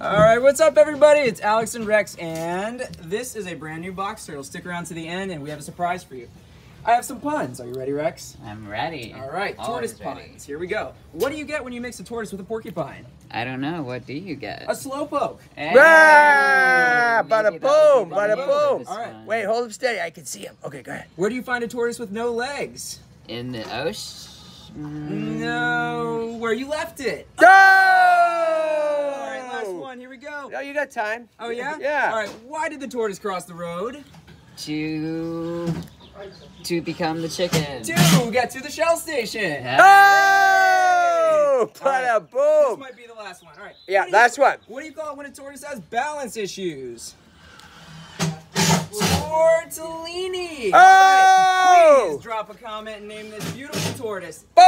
All right, what's up, everybody? It's Alex and Rex, and this is a brand new box turtle. Stick around to the end, and we have a surprise for you. I have some puns. Are you ready, Rex? I'm ready. All right, Always tortoise ready. puns. Here we go. What do you get when you mix a tortoise with a porcupine? I don't know. What do you get? A slowpoke. Hey, Ah, maybe bada boom, the bada boom. All right, one. Wait, hold him steady. I can see him. Okay, go ahead. Where do you find a tortoise with no legs? In the ocean. No, where you left it. Go! All right, last one. Here we go. Oh, you got time. Oh yeah. Yeah. All right. Why did the tortoise cross the road? To to become the chicken. To get to the shell station. Oh! All right. Bada This boom. might be the last one. All right. Yeah, What do you- last one. What do you call it when a tortoise has balance issues? Tortellini. All right. Oh! Please drop a comment and name this beautiful tortoise. Boom!